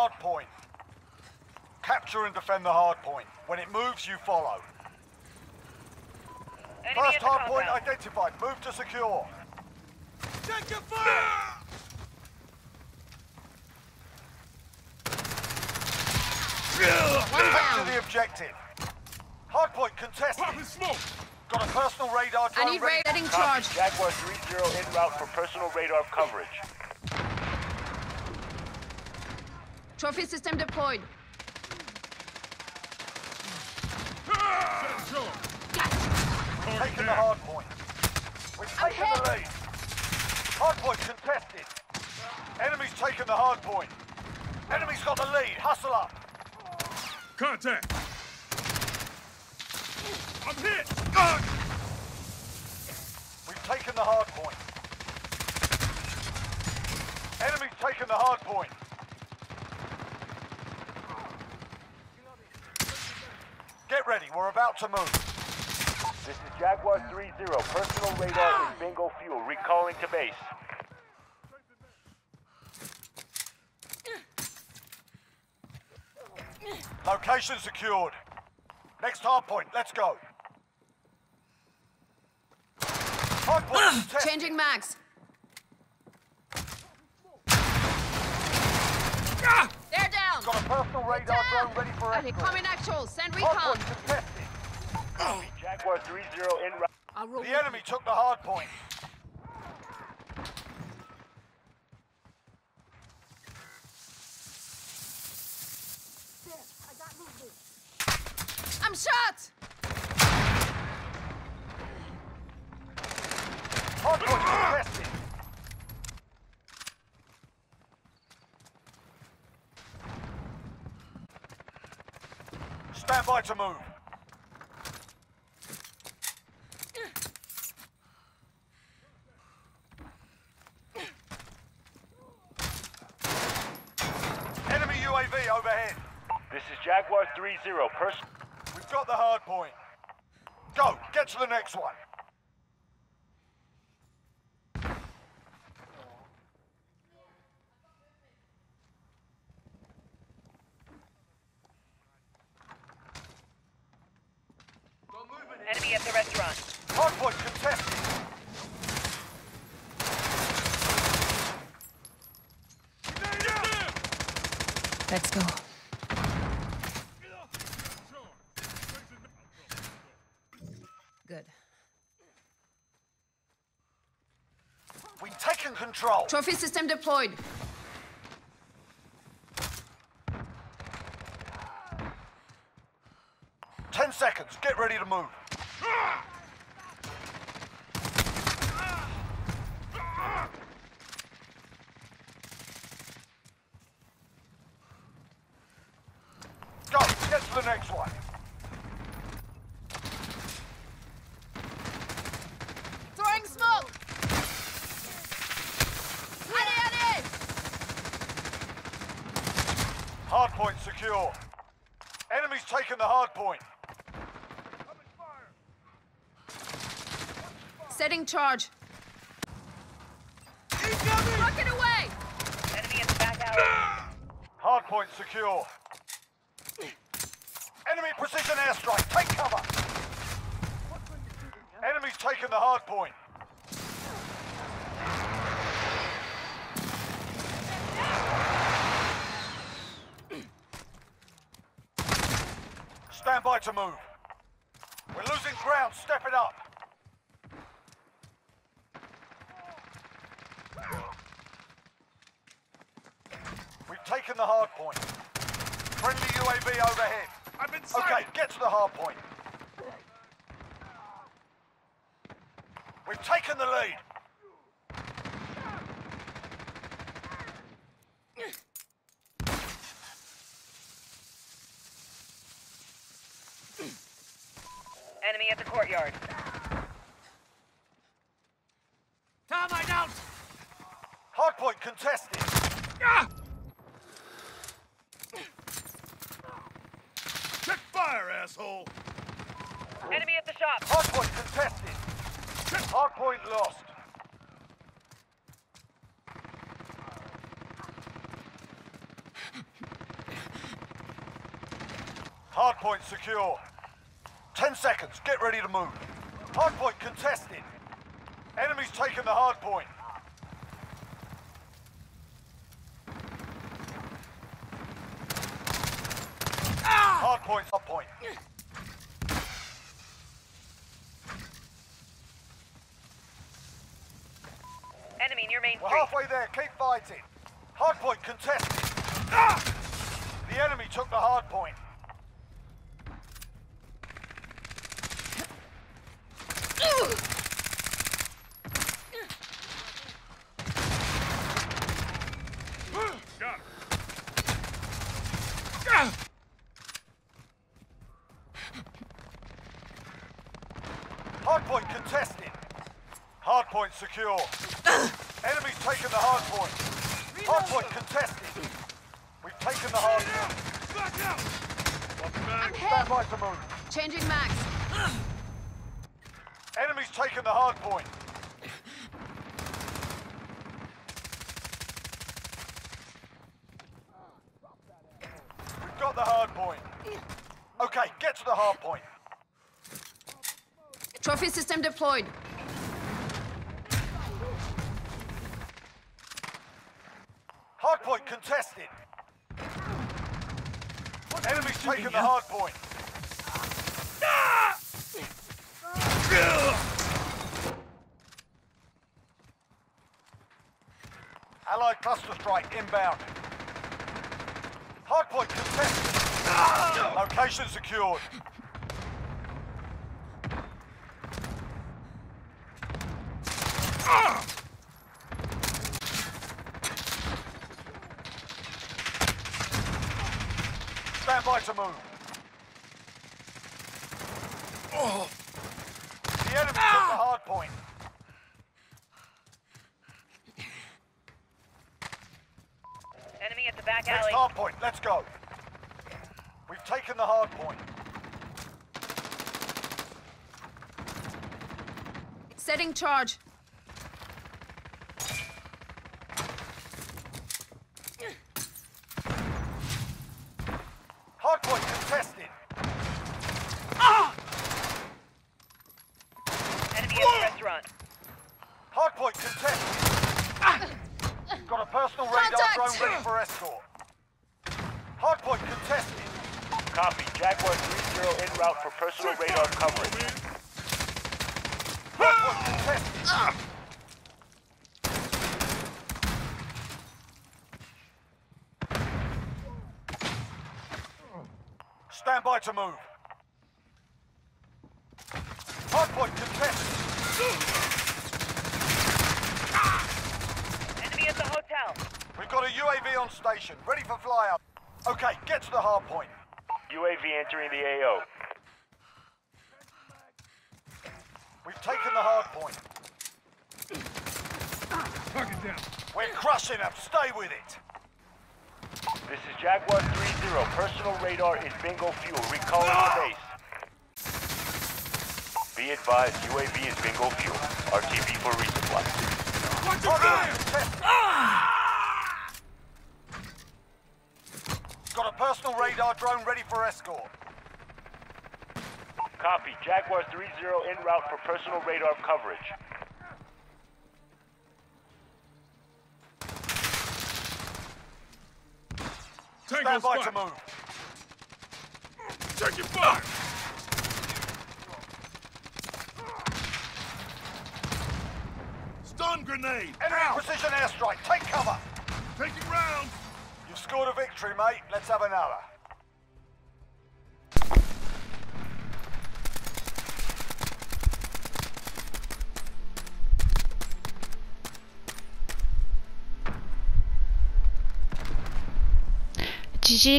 hard point. Capture and defend the hard point. When it moves, you follow. Enemy First hard point compound. identified. Move to secure. Take your fire! Capture the objective. Hard point contested. Popping smoke! Got a personal radar drone I need ready. raid getting Copy. charged. Jaguar 3-0 en route for personal radar coverage. Trophy system deployed. Set shore! Target Taking the hard point. We've I'm taken hit. the lead. Hard point contested. Enemy's taken the hard point. Enemy's got the lead. Hustle up. Contact! I'm hit! We've taken the hard point. Enemy's taken the hard point. Get ready. We're about to move. This is Jaguar 3-0. Personal radar is bingo fuel. Recalling to base. Location secured. Next hard point. Let's go. Hard point. Changing mags. Ah! They're down. Got a personal radar drone ready for Okay, escort. coming actual. Send Hard recon. point contested. Copy. Jaguar 3-0 en route. The enemy took the hard point. I'm shot. Hard point contested. Stand by to move. Enemy UAV overhead. This is Jaguar 3-0. Person. We've got the hard point. Go, get to the next one. Enemy at the restaurant. Hard point contested. Let's go. We've control. Trophy system deployed. Ten seconds. Get ready to move. Go. Get to the next one. Throwing smoke. Ade, ade. Hard point secure. Enemy's taken the hard point. Setting charge. Rocket away. Enemy in the back alley. Hard point secure. Enemy precision airstrike. Take cover. Enemy's taken the hard point. Stand to move. We're losing ground. Step it up. We've taken the hard point. Friendly UAV overhead. I've been Okay, get to the hard point. We've taken the lead. Enemy at the courtyard. Termite out! Hard point contested. Ah! Check fire, asshole! Enemy at the shop. Hard point contested. Hard point lost. Hardpoint secure. Ten seconds. Get ready to move. Hardpoint contested. Enemies taking the hardpoint. Hardpoint's up point. Enemy near Main We're Street. halfway there. Keep fighting. Hardpoint contested. Ah! The enemy took the hardpoint. Got him. Ah! Hardpoint contested. Hardpoint secure. Enemies taking the hardpoint. Hardpoint contested. We've taken the hardpoint. Back out! Welcome back. Stand by to move. Changing max. Enemies taking the hardpoint. We've got the hardpoint. Okay, get to the hardpoint. Trophy system deployed. Contested. Enemies taking the hard point. Ah! Allied cluster strike inbound. Hardpoint contested. Location secured. Stand by to move. The enemy ah! took the hard point. Enemy at the back Next alley. hard point, let's go. We've taken the hard point. Setting charge. Hard point contested. Enemy at the restaurant. Hard point contested. Got a personal radar Contact! Drone ready for escort. Hard point contested. Copy. Jaguar 3-0 en route for personal radar coverage. Hard point contested. Stand by to move. Hard point contested. Enemy at the hotel. We've got a UAV on station, ready for flyout. Okay, get to the hard point. UAV entering the AO. We've taken the hard point. Target down. We're crushing them. Stay with it. This is Jaguar 3-0. Personal radar is bingo fuel. Recalling the ah! base. Be advised, UAV is bingo fuel. RTB for resupply. Watch your Hard fire! point Got a personal radar drone ready for escort. Copy. Jaguar 3-0 en route for personal radar coverage. Tango Stand by to spot. move. Taking fire! Stun grenade! Enemy precision airstrike. Take cover. Taking rounds! You've scored a victory, mate. Let's have another. GG